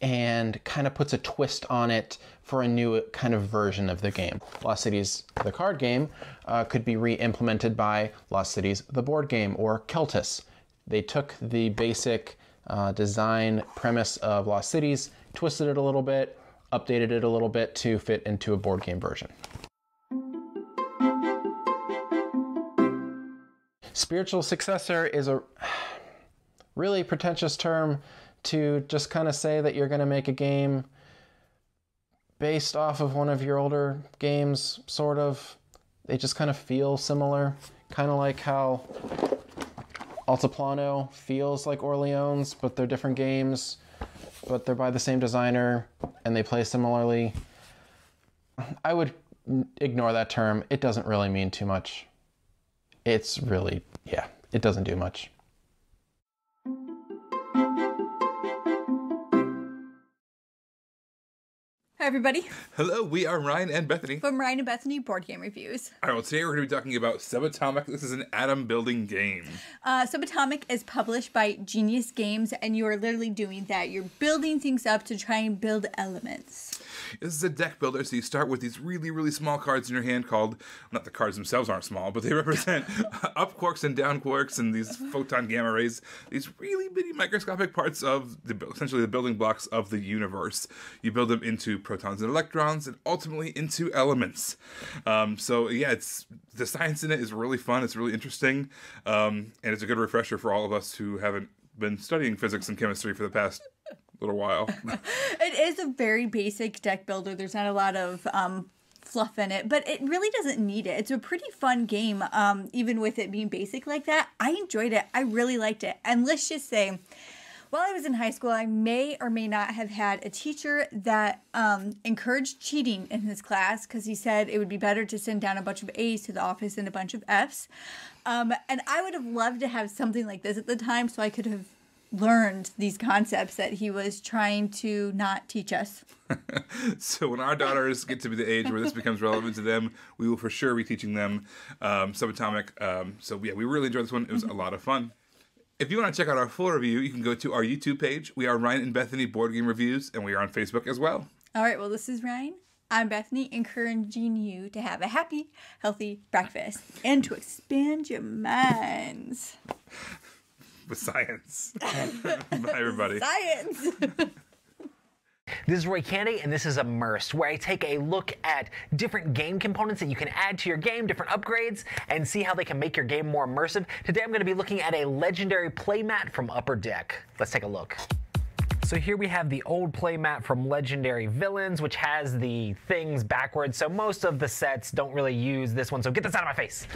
and kind of puts a twist on it for a new kind of version of the game. Lost Cities, the card game, uh, could be re-implemented by Lost Cities, the board game, or Keltis. They took the basic uh, design premise of Lost Cities, twisted it a little bit, updated it a little bit to fit into a board game version. Spiritual successor is a really pretentious term to just kind of say that you're going to make a game based off of one of your older games, sort of. They just kind of feel similar, kind of like how Altiplano feels like Orleans, but they're different games, but they're by the same designer and they play similarly. I would ignore that term. It doesn't really mean too much. It's really, yeah, it doesn't do much. Hi, everybody. Hello, we are Ryan and Bethany. From Ryan and Bethany Board Game Reviews. All right, well, today we're going to be talking about Subatomic. This is an atom building game. Uh, Subatomic is published by Genius Games, and you are literally doing that. You're building things up to try and build elements. This is a deck builder, so you start with these really, really small cards in your hand called, not the cards themselves aren't small, but they represent up quarks and down quarks and these photon gamma rays, these really bitty microscopic parts of the, essentially the building blocks of the universe. You build them into protons and electrons and ultimately into elements. Um, so, yeah, it's the science in it is really fun, it's really interesting, um, and it's a good refresher for all of us who haven't been studying physics and chemistry for the past little while. it is a very basic deck builder. There's not a lot of um, fluff in it, but it really doesn't need it. It's a pretty fun game, um, even with it being basic like that. I enjoyed it. I really liked it. And let's just say, while I was in high school, I may or may not have had a teacher that um, encouraged cheating in his class because he said it would be better to send down a bunch of A's to the office than a bunch of F's. Um, and I would have loved to have something like this at the time so I could have learned these concepts that he was trying to not teach us. so when our daughters get to be the age where this becomes relevant to them, we will for sure be teaching them um, subatomic. Um, so yeah, we really enjoyed this one. It was a lot of fun. If you want to check out our full review, you can go to our YouTube page. We are Ryan and Bethany Board Game Reviews, and we are on Facebook as well. All right, well, this is Ryan. I'm Bethany, encouraging you to have a happy, healthy breakfast and to expand your minds with science. Bye, everybody. Science. This is Roy Candy, and this is Immersed, where I take a look at different game components that you can add to your game, different upgrades, and see how they can make your game more immersive. Today I'm going to be looking at a legendary playmat from Upper Deck. Let's take a look. So here we have the old playmat from Legendary Villains, which has the things backwards, so most of the sets don't really use this one, so get this out of my face.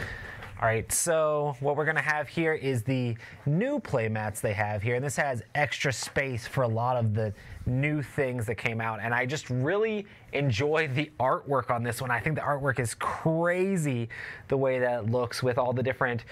All right, so what we're gonna have here is the new playmats they have here, and this has extra space for a lot of the new things that came out, and I just really enjoy the artwork on this one. I think the artwork is crazy the way that it looks with all the different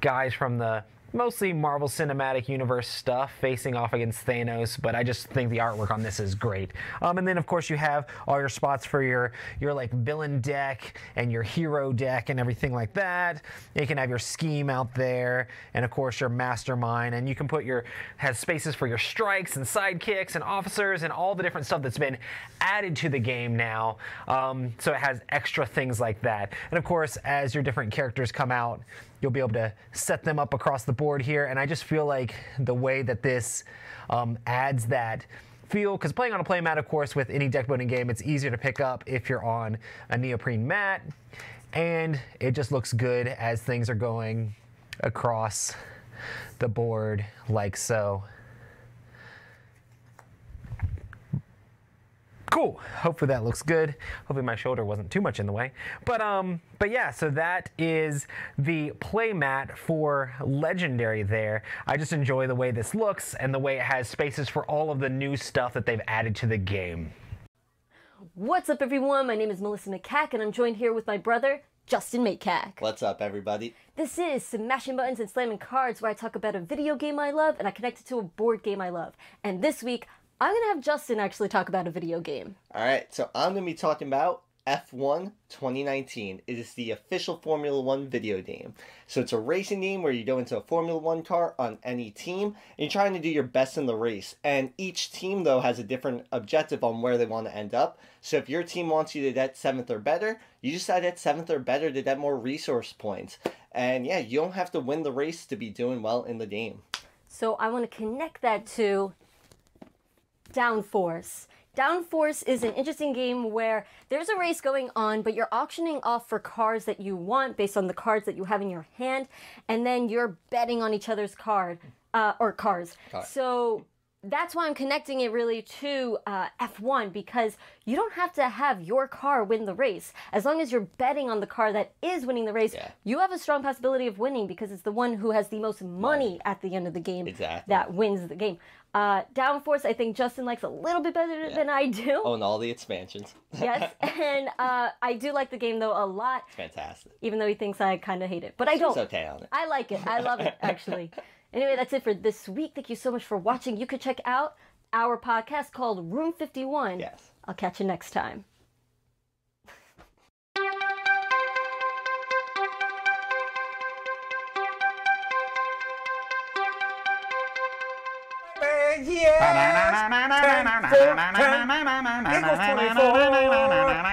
guys from the mostly Marvel Cinematic Universe stuff facing off against Thanos, but I just think the artwork on this is great. Um, and then of course you have all your spots for your your like villain deck and your hero deck and everything like that. You can have your scheme out there, and of course your mastermind, and you can put your has spaces for your strikes and sidekicks and officers and all the different stuff that's been added to the game now. Um, so it has extra things like that. And of course, as your different characters come out, You'll be able to set them up across the board here. And I just feel like the way that this um, adds that feel, because playing on a playmat, of course, with any deck building game, it's easier to pick up if you're on a neoprene mat. And it just looks good as things are going across the board like so. Cool. Hopefully that looks good. Hopefully my shoulder wasn't too much in the way. But um, but yeah, so that is the playmat for Legendary there. I just enjoy the way this looks and the way it has spaces for all of the new stuff that they've added to the game. What's up everyone? My name is Melissa McCack and I'm joined here with my brother, Justin Makecack. What's up, everybody? This is Smashing Buttons and Slamming Cards, where I talk about a video game I love and I connect it to a board game I love. And this week, I'm gonna have Justin actually talk about a video game. All right, so I'm gonna be talking about F1 2019. It is the official Formula One video game. So it's a racing game where you go into a Formula One car on any team and you're trying to do your best in the race. And each team, though, has a different objective on where they want to end up. So if your team wants you to get seventh or better, you just add that seventh or better to get more resource points. And yeah, you don't have to win the race to be doing well in the game. So I want to connect that to Downforce. Downforce is an interesting game where there's a race going on, but you're auctioning off for cars that you want based on the cards that you have in your hand, and then you're betting on each other's card uh, or cars. It. So that's why I'm connecting it really to uh, F1 because you don't have to have your car win the race. As long as you're betting on the car that is winning the race, you have a strong possibility of winning because it's the one who has the most money at the end of the game Exactly. that wins the game. Uh, Downforce, I think Justin likes a little bit better than I do. Own all the expansions. Yes, and uh, I do like the game though a lot, It's Fantastic. even though he thinks I kind of hate it. But I don't. Okay on it. I like it. I love it actually. Anyway, that's it for this week. Thank you so much for watching. You could check out our podcast called Room 51. Yes. I'll catch you next time.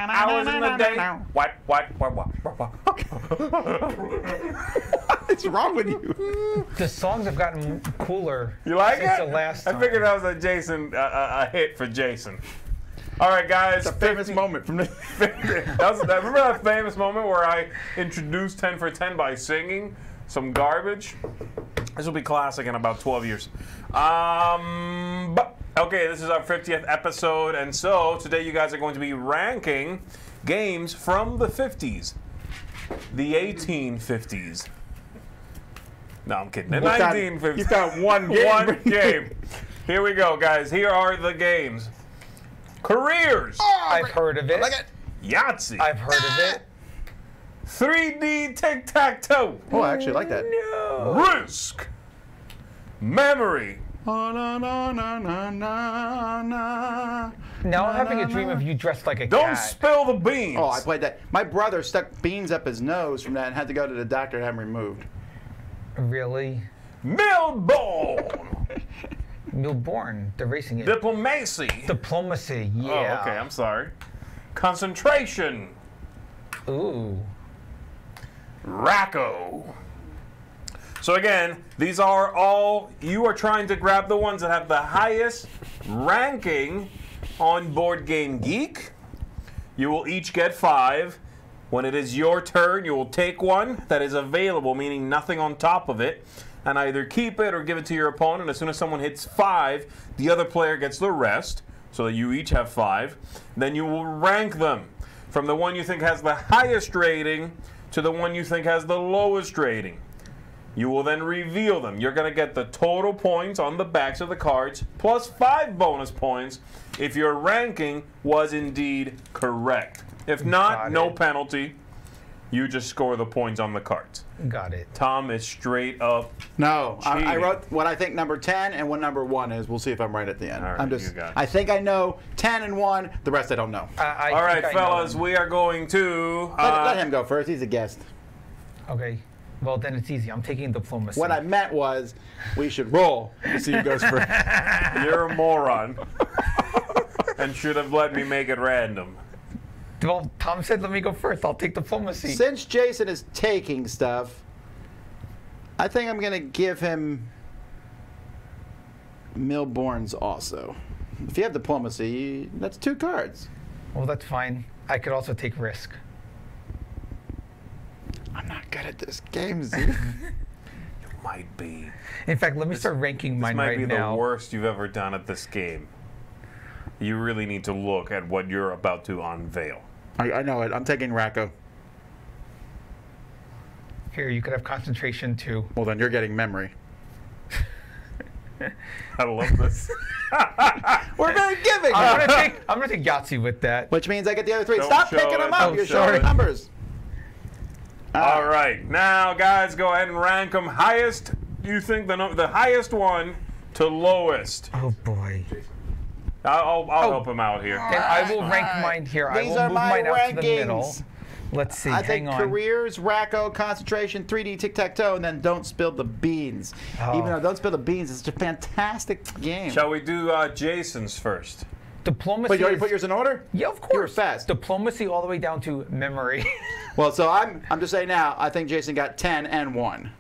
Hours in the day. What, what, what, what, what, what? What's wrong with you? The songs have gotten cooler. You like since it? the last I figured that was a Jason, uh, a, a hit for Jason. All right, guys. It's a famous moment from the. that was, that, remember that famous moment where I introduced 10 for 10 by singing some garbage? This will be classic in about 12 years. Um, but, okay, this is our 50th episode, and so today you guys are going to be ranking games from the 50s, the 1850s. No, I'm kidding. The You found- 1950s. you found one game. One game. Here we go, guys. Here are the games. Careers. Oh, I've heard of it. Like it. Yahtzee. I've heard of it. 3D tic tac toe. Oh, I actually like that. No. Risk. Memory. Oh, na, na, na, na, na, na. Now I'm having a dream na. of you dressed like a Don't cat. spill the beans. Oh, I played that. My brother stuck beans up his nose from that and had to go to the doctor to have them removed. Really? Milbone. Mille Bornes, the racing game. Diplomacy. Diplomacy, Oh, yeah. okay. I'm sorry. Concentration. Ooh. Rack-O. So again, these are all you are trying to grab the ones that have the highest ranking on Board Game Geek. You will each get five. When it is your turn, you will take one that is available, meaning nothing on top of it, and either keep it or give it to your opponent. As soon as someone hits five, the other player gets the rest, so that you each have five. Then you will rank them from the one you think has the highest rating to the one you think has the lowest rating. You will then reveal them. You're going to get the total points on the backs of the cards plus five bonus points if your ranking was indeed correct. If not, Got no it. penalty. You just score the points on the cards. Got it. Tom is straight up. No, I, I wrote what I think number 10 and what number 1 is. We'll see if I'm right at the end. All right, I'm just, you got. I think I know 10 and 1. The rest I don't know. I, I All right, think I know fellas, we are going to. Let, uh, let him go first. He's a guest. Okay. Well, then it's easy. I'm taking diplomacy. What I meant was we should roll to see who goes first. You're a moron. and should have let me make it random. Well, Tom said let me go first. I'll take diplomacy. Since Jason is taking stuff, I think I'm going to give him Mille Bornes also. If you have diplomacy, that's two cards. Well, that's fine. I could also take risk. I'm not good at this game, Zee. Might be. In fact, let me start ranking mine This mine might right be now. the worst you've ever done at this game. You really need to look at what you're about to unveil. I, I know it. I'm taking Rack-O. Here, you could have concentration too. Well, then you're getting memory. I love this. We're very giving. I'm gonna take. I'm gonna take Yahtzee with that. Which means I get the other three. Don't Stop show picking it. them up. Don't You're show showing it. numbers. All right, now guys, go ahead and rank them highest. You think the num- the highest one to lowest. Oh boy. I'll, I'll Oh. help him out here. Then I will rank mine here. I These will are move my mine out to the middle. rankings. Let's see. I hang think on. careers, Rack-O, concentration, 3D tic tac toe, and then don't spill the beans. Oh. Even though don't spill the beans is a fantastic game. Shall we do uh, Jason's first? Diplomacy. But you already is- put yours in order? Yeah, of course. You were course. fast. Diplomacy all the way down to memory. Well, so I'm I'm just saying now. I think Jason got 10 and one.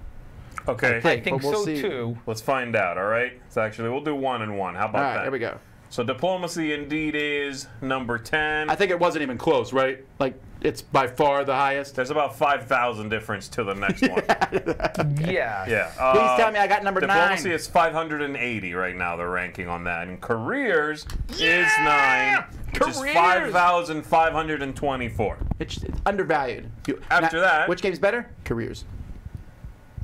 Okay. I think but we'll so see. too. Let's find out, all right? It's actually, we'll do one and one. How about All right, that? here we go. So diplomacy indeed is number 10. I think it wasn't even close, right? Like it's by far the highest. There's about 5,000 difference to the next one. Yeah. Yeah. Please uh, tell me I got number Diplomacy nine. is 580 right now, the ranking on that. And careers is 9, which is Careers! 5,524. It's undervalued. You- After that- which game's better? Careers.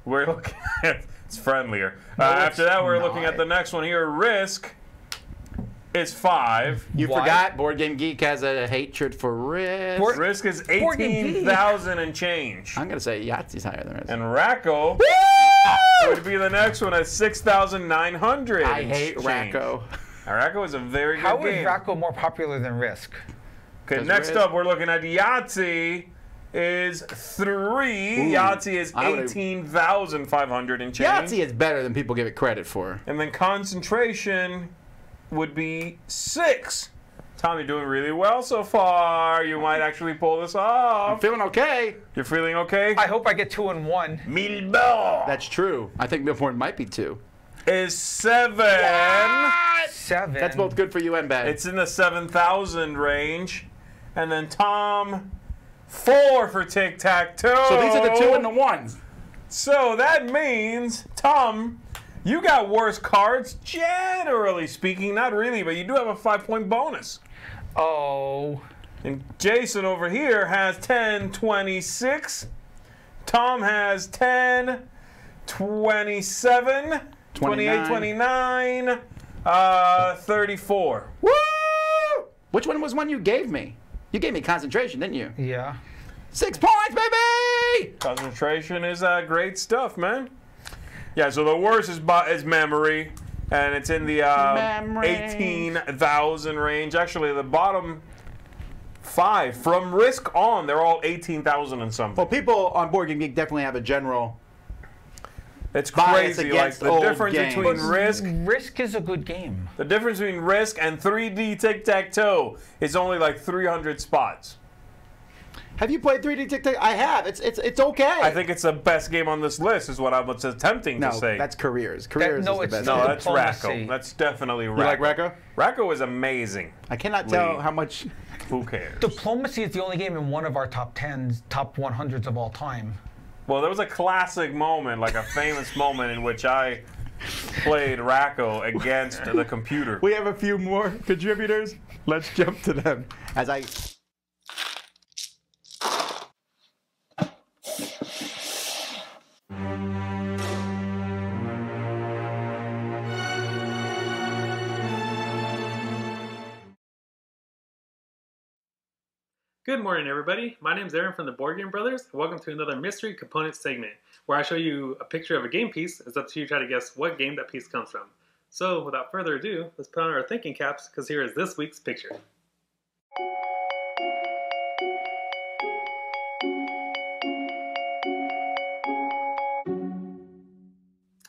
We're looking at it's friendlier. No, uh, it's after that, we're looking at the next one here. Risk is 5. You Why? forgot Board Game Geek has a hatred for risk. Board- Risk is Board Game Geek. 18,000 and change. I'm gonna say Yahtzee's higher than risk. And Rack-O would be the next one at 6,900. I and hate change. Rack-O. Now, Rack-O is a very good How is game. Rack-O more popular than Risk? Okay, 'Cause next Risk- up, we're looking at Yahtzee. Is three. Ooh, Yahtzee is eighteen thousand five hundred and change. Yahtzee is better than people give it credit for. And then concentration would be six. Tom, you're doing really well so far. You might actually pull this off. I'm off. feeling okay. You're feeling okay? I hope I get two and one. Milbo That's true. I think Milford might be two. is seven. Seven. That's both good for you and bad. It's in the 7,000 range. And then Tom, four for tic tac toe. so these are the two and the ones. So that means, Tom, you got worse cards, generally speaking. Not really, but you do have a five point bonus. Oh. And Jason over here has 10, 26. Tom has 10, 27, 28, 29, uh, 34. Woo! Which one was one you gave me? You gave me concentration, didn't you? Yeah. Six points, baby! Concentration is uh, great stuff, man. Yeah, so the worst is, bu- is memory, and it's in the uh, Memory. 18,000 range. Actually, the bottom five, from Risk on, they're all 18,000 and something. Well, people on Board Game Geek definitely have a general. It's bias crazy. Like the old difference games. between Risk, Risk is a good game. the difference between Risk and 3D Tic Tac Toe is only like 300 spots. Have you played 3D Tic Tac? I have. It's it's it's okay. I think it's the best game on this list, is what I was attempting no, to say. that's careers. Careers no, is the it's best. no, game. that's Diplomacy. Rack-O. That's definitely Rack-O. you like Rack-O? Rack-O is amazing. I cannot tell Lee. how much. Who cares? Diplomacy is the only game in one of our top tens, top 100s of all time. Well, there was a classic moment, like a famous moment, in which I played Rack-O against the computer. We have a few more contributors. Let's jump to them. As I. Good morning, everybody. My name is Aaron from the Board Game Brothers. Welcome to another mystery component segment where I show you a picture of a game piece. It's up to you to try to guess what game that piece comes from. So, without further ado, let's put on our thinking caps because here is this week's picture.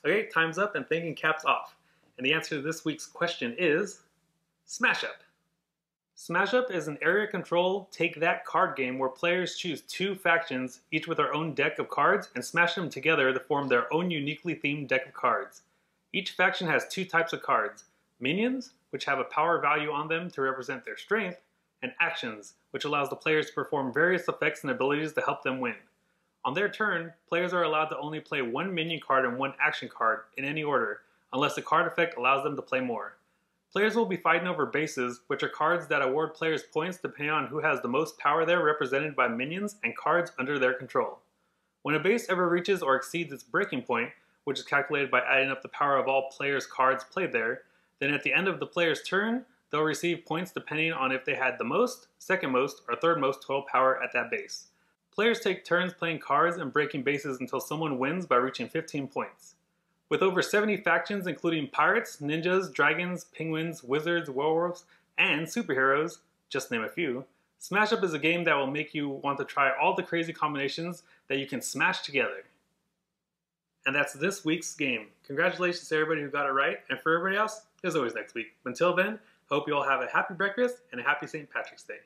Okay, time's up and thinking caps off. And the answer to this week's question is Smash Up. Smash Up is an area control take that card game where players choose two factions, each with their own deck of cards, and smash them together to form their own uniquely themed deck of cards. Each faction has two types of cards minions, which have a power value on them to represent their strength, and actions, which allows the players to perform various effects and abilities to help them win. On their turn, players are allowed to only play one minion card and one action card in any order, unless the card effect allows them to play more. Players will be fighting over bases, which are cards that award players points depending on who has the most power there represented by minions and cards under their control. When a base ever reaches or exceeds its breaking point, which is calculated by adding up the power of all players' cards played there, then at the end of the player's turn, they'll receive points depending on if they had the most, second most, or third most total power at that base. Players take turns playing cards and breaking bases until someone wins by reaching 15 points. With over 70 factions, including pirates, ninjas, dragons, penguins, wizards, werewolves, and superheroes, just name a few, Smash Up is a game that will make you want to try all the crazy combinations that you can smash together. And that's this week's game. Congratulations to everybody who got it right, and for everybody else, there's always next week. Until then, hope you all have a happy breakfast and a happy St. Patrick's Day.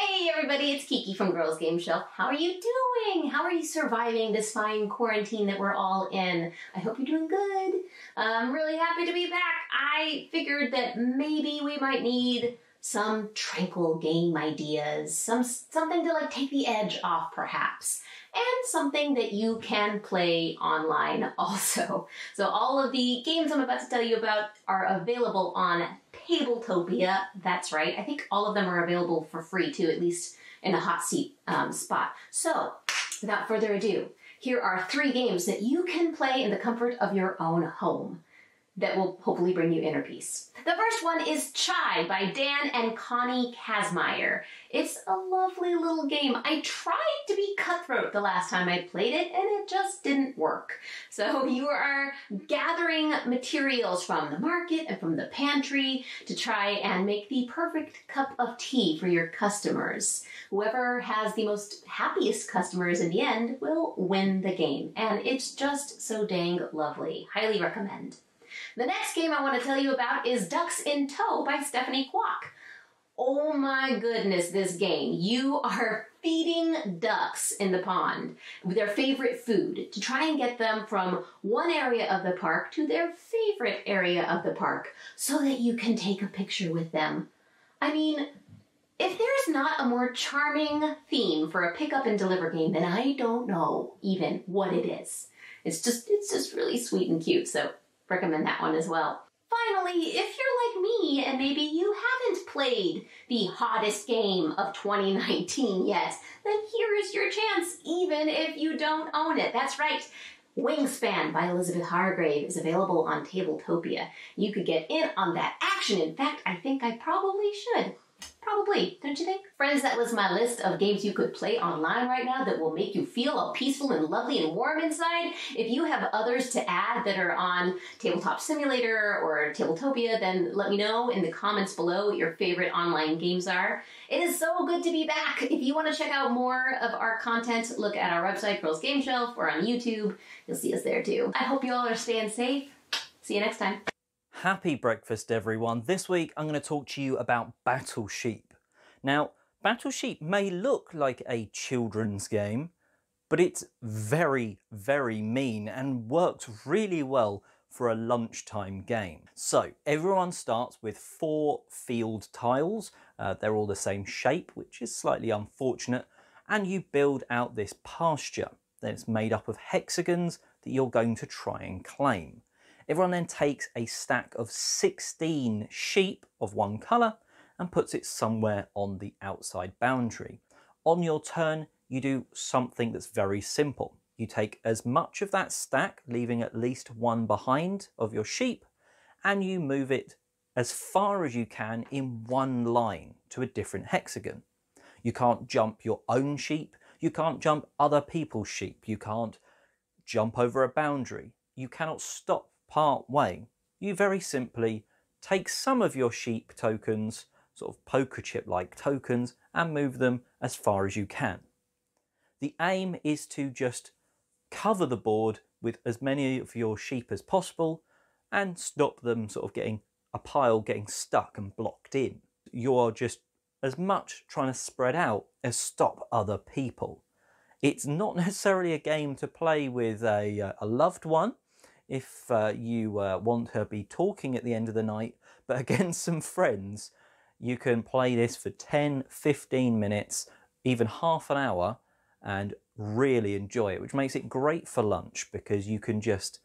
Hey everybody, it's Kiki from Girls Game Shelf. How are you doing? How are you surviving this fine quarantine that we're all in? I hope you're doing good. I'm really happy to be back. I figured that maybe we might need some tranquil game ideas, some something to like take the edge off perhaps, and something that you can play online also. So all of the games I'm about to tell you about are available on Tabletopia. That's right. I think all of them are available for free too, at least in a hot seat um, spot. So without further ado, here are three games that you can play in the comfort of your own home that will hopefully bring you inner peace. The first one is Chai by Dan and Connie Kazmaier. It's a lovely little game. I tried to be cutthroat the last time I played it and it just didn't work. So you are gathering materials from the market and from the pantry to try and make the perfect cup of tea for your customers. Whoever has the most happiest customers in the end will win the game. And it's just so dang lovely. Highly recommend. The next game I want to tell you about is Ducks in Tow by Stephanie Kwok. Oh my goodness, this game. You are feeding ducks in the pond with their favorite food to try and get them from one area of the park to their favorite area of the park so that you can take a picture with them. I mean, if there's not a more charming theme for a pick up and deliver game, then I don't know even what it is. It's just it's just really sweet and cute. So recommend that one as well. Finally, if you're like me and maybe you haven't played the hottest game of 2019 yet, then here is your chance, even if you don't own it. That's right. Wingspan by Elizabeth Hargrave is available on Tabletopia. You could get in on that action. In fact, I think I probably should. Probably, don't you think? Friends, that was my list of games you could play online right now that will make you feel all peaceful and lovely and warm inside. If you have others to add that are on Tabletop Simulator or Tabletopia, then let me know in the comments below what your favorite online games are. It is so good to be back. If you want to check out more of our content, look at our website, Girls Game Shelf, or on YouTube. You'll see us there too. I hope you all are staying safe. See you next time. Happy breakfast, everyone. This week I'm going to talk to you about Battle Sheep. Now, Battle Sheep may look like a children's game, but it's very, very mean and works really well for a lunchtime game. So, everyone starts with four field tiles. Uh, they're all the same shape, which is slightly unfortunate, and you build out this pasture. That's made up of hexagons that you're going to try and claim. Everyone then takes a stack of 16 sheep of one colour and puts it somewhere on the outside boundary. On your turn, you do something that's very simple. You take as much of that stack, leaving at least one behind of your sheep, and you move it as far as you can in one line to a different hexagon. You can't jump your own sheep, you can't jump other people's sheep, you can't jump over a boundary, you cannot stop part way, you very simply take some of your sheep tokens, sort of poker chip like tokens, and move them as far as you can. The aim is to just cover the board with as many of your sheep as possible and stop them sort of getting a pile getting stuck and blocked in. You are just as much trying to spread out as stop other people. It's not necessarily a game to play with a, uh, a loved one if uh, you uh, want to be talking at the end of the night, but against some friends, you can play this for 10, 15 minutes, even half an hour, and really enjoy it, which makes it great for lunch because you can just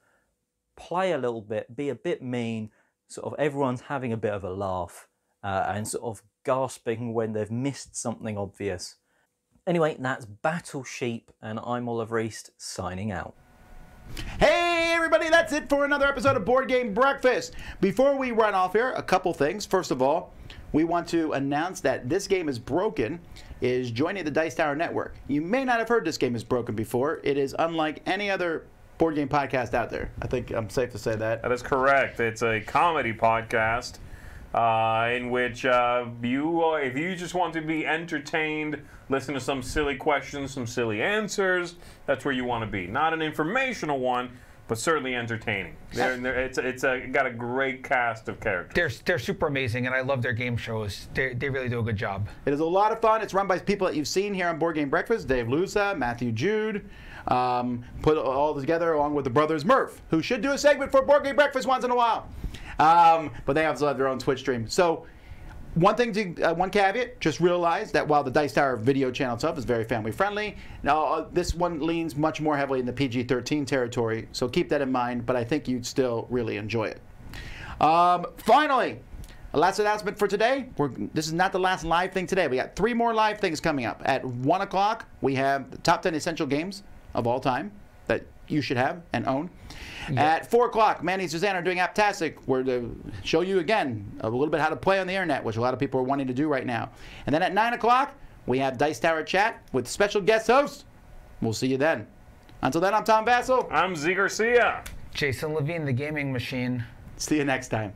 play a little bit, be a bit mean, sort of everyone's having a bit of a laugh uh, and sort of gasping when they've missed something obvious. Anyway, that's Battle Sheep, and I'm Oliver East signing out. Hey, everybody, that's it for another episode of Board Game Breakfast. Before we run off here, a couple things. First of all, we want to announce that this game is broken. Is joining the Dice Tower Network. You may not have heard this game is broken before. It is unlike any other board game podcast out there. I think I'm safe to say that. That is correct. It's a comedy podcast uh, in which uh, you, uh, if you just want to be entertained, listen to some silly questions, some silly answers, that's where you want to be. Not an informational one, but certainly entertaining. They're, they're, it's it's a, got a great cast of characters. They're they're super amazing, and I love their game shows. They they really do a good job. It is a lot of fun. It's run by people that you've seen here on Board Game Breakfast Dave Lusa, Matthew Jude. Um, put all together along with the brothers Murph, who should do a segment for Board Game Breakfast once in a while. Um, but they also have their own Twitch stream. So, one thing to uh, one caveat: just realize that while the Dice Tower video channel itself is very family friendly, now uh, this one leans much more heavily in the PG-13 territory. So keep that in mind. But I think you'd still really enjoy it. Um, finally, a last announcement for today. We're, this is not the last live thing today. We got three more live things coming up. At 1 o'clock, we have the top 10 essential games of all time you should have and own. At 4 o'clock, Manny and Suzanne are doing Aptastic, We're to show you again a little bit how to play on the internet, which a lot of people are wanting to do right now. And then at 9 o'clock, we have Dice Tower Chat with special guest host. We'll see you then. Until then, I'm Tom Vasel. I'm Zee Garcia. Jason Levine, the gaming machine. See you next time.